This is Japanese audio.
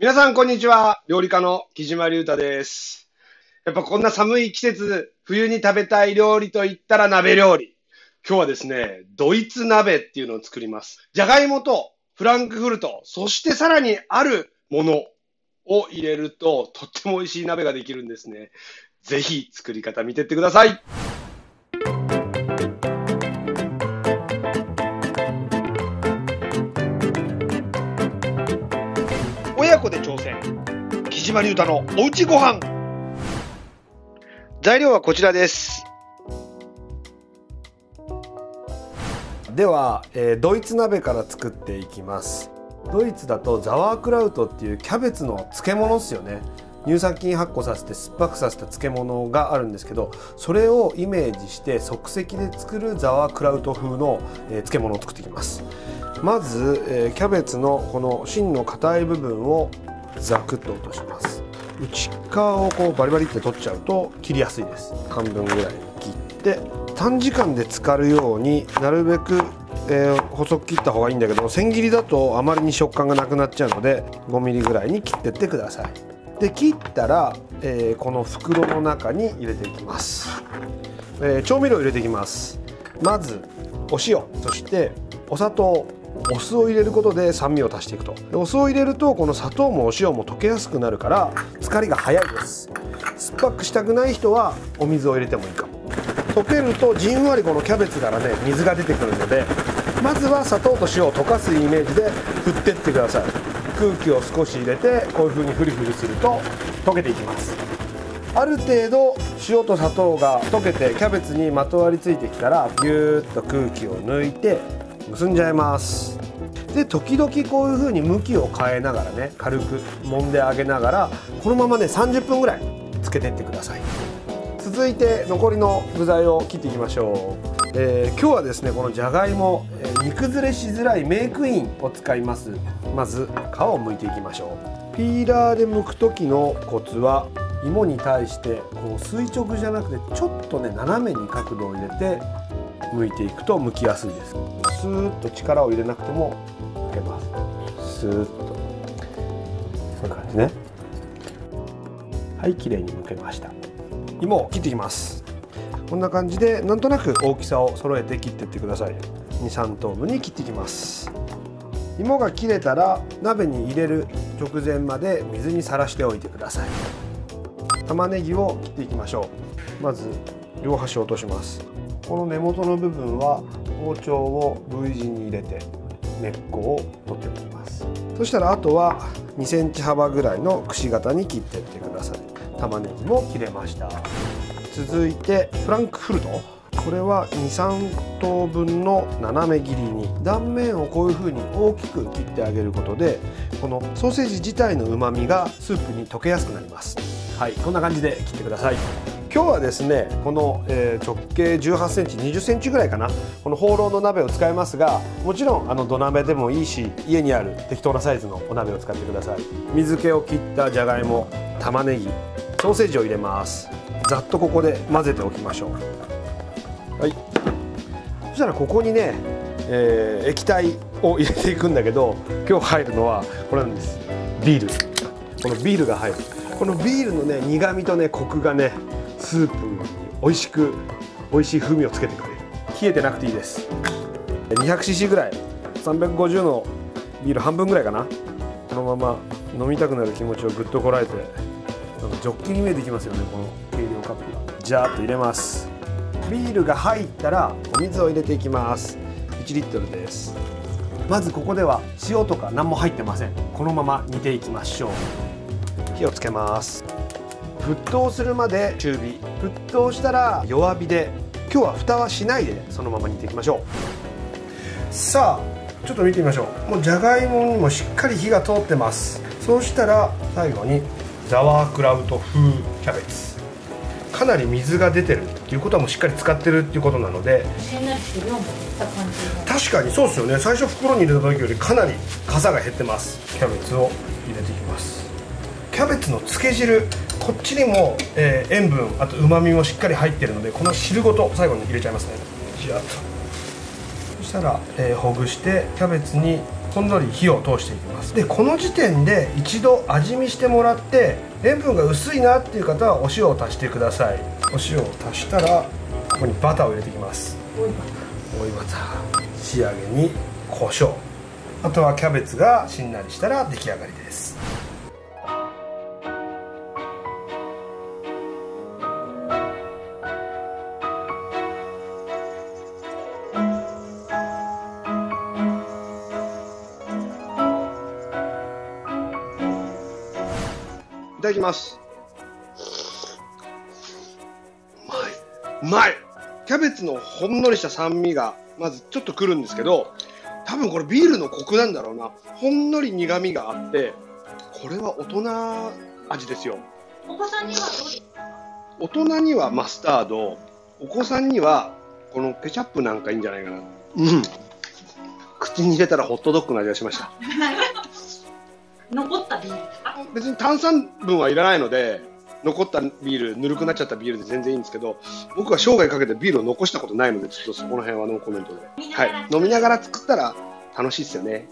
皆さん、こんにちは。料理家の木島隆太です。やっぱこんな寒い季節、冬に食べたい料理と言ったら鍋料理。今日はですね、ドイツ鍋っていうのを作ります。じゃがいもとフランクフルト、そしてさらにあるものを入れると、とっても美味しい鍋ができるんですね。ぜひ作り方見てってください。島隆太のおうちご飯。材料はこちらです。では、えードイツ鍋から作っていきますドイツだとザワークラウトっていうキャベツの漬物っすよね乳酸菌発酵させて酸っぱくさせた漬物があるんですけどそれをイメージして即席で作るザワークラウト風の、えー漬物を作っていきますまず、えーキャベツのこの芯の硬い部分をザクッと落とします。内側をこうバリバリって取っちゃうと切りやすいです。半分ぐらい切って短時間で浸かるようになるべく、えー細く切った方がいいんだけど千切りだとあまりに食感がなくなっちゃうので 5mm ぐらいに切ってってください。で切ったら、えーこの袋の中に入れていきます、えー調味料を入れていきます。まずお塩。そしてお砂糖。お酢を入れることで酸味を足していくと。お酢を入れるとこの砂糖もお塩も溶けやすくなるから浸かりが早いです。酸っぱくしたくない人はお水を入れてもいいかも。溶けるとじんわりこのキャベツからね水が出てくるのでまずは砂糖と塩を溶かすイメージで振ってってください。空気を少し入れてこういう風にフリフリすると溶けていきます。ある程度塩と砂糖が溶けてキャベツにまとわりついてきたらぎゅーっと空気を抜いて結んじゃいます。で時々こういう風に向きを変えながらね軽く揉んであげながらこのままね30分ぐらいつけてってください。続いて残りの具材を切っていきましょう、えー今日はですねこのじゃがいも、えー煮崩れしづらいメークインを使います。まず皮を剥いていきましょう。ピーラーで剥く時のコツは芋に対してこう垂直じゃなくてちょっとね斜めに角度を入れて剥いていくと剥きやすいです。スーッと力を入れなくても剥けます。スーッと。そういう感じね。はい綺麗に剥けました。芋を切っていきます。こんな感じでなんとなく大きさを揃えて切っていってください。23等分に切っていきます。芋が切れたら鍋に入れる直前まで水にさらしておいてください。玉ねぎを切っていきましょう。まず両端を落とします。この根元の部分は包丁を V 字に入れて根っこを取っておきます。そしたらあとは2センチ幅ぐらいのくし形に切っていってください。玉ねぎも切れました。続いてフランクフルト。これは23等分の斜め切りに。断面をこういう風に大きく切ってあげることでこのソーセージ自体の旨味がスープに溶けやすくなります。はいこんな感じで切ってください。今日はですねこの、え直径1 8センチ2 0センチぐらいかなこの放浪の鍋を使いますがもちろんあの土鍋でもいいし家にある適当なサイズのお鍋を使ってください。水気を切ったじゃがいも玉ねぎソーセージを入れます。ざっとここで混ぜておきましょう。はい。そしたらここにね、えー液体を入れていくんだけど今日入るのはこれなんです。ビール。このビールが入る。このビールのね苦味とねコクがねスープに美味しく美味しい風味をつけてくれ。る冷えてなくていいです。200cc ぐらい。350のビール半分ぐらいかな。このまま飲みたくなる気持ちをぐっとこらえてなんかジョッキに見えてきますよねこの計量カップが。ジャーッと入れます。ビールが入ったらお水を入れていきます。1リットルです。まずここでは塩とか何も入ってません。このまま煮ていきましょう。火をつけます沸騰するまで中火。沸騰したら弱火で。今日は蓋はしないでそのまま煮ていきましょう。さあちょっと見てみましょう。もうじゃがいもにもしっかり火が通ってます。そうしたら最後にザワークラウト風キャベツ。かなり水が出てるっていうことはもうしっかり使ってるっていうことなので。確かにそうですよね。最初袋に入れた時よりかなり傘が減ってます。キャベツを入れていきますキャベツの漬け汁こっちにも、えー塩分あとうまみもしっかり入ってるのでこの汁ごと最後に入れちゃいますね。じゃっとそしたら、えーほぐしてキャベツにほんのり火を通していきます。でこの時点で一度味見してもらって塩分が薄いなっていう方はお塩を足してください。お塩を足したらここにバターを入れていきます。追いバター。仕上げに胡椒。あとはキャベツがしんなりしたら出来上がりですいただきます。うまい。うまいキャベツのほんのりした酸味が、まずちょっとくるんですけど、多分これビールのコクなんだろうな。ほんのり苦味があって、これは大人味ですよ。お子さんにはどうですか？大人にはマスタード、お子さんにはこのケチャップなんかいいんじゃないかな。うん。口に入れたらホットドッグの味がしました。残ったビールですか？別に炭酸分はいらないので残ったビールぬるくなっちゃったビールで全然いいんですけど僕は生涯かけてビールを残したことないのでちょっとそこの辺はノーコメントで、はい、飲みながら作ったら。楽しいですよね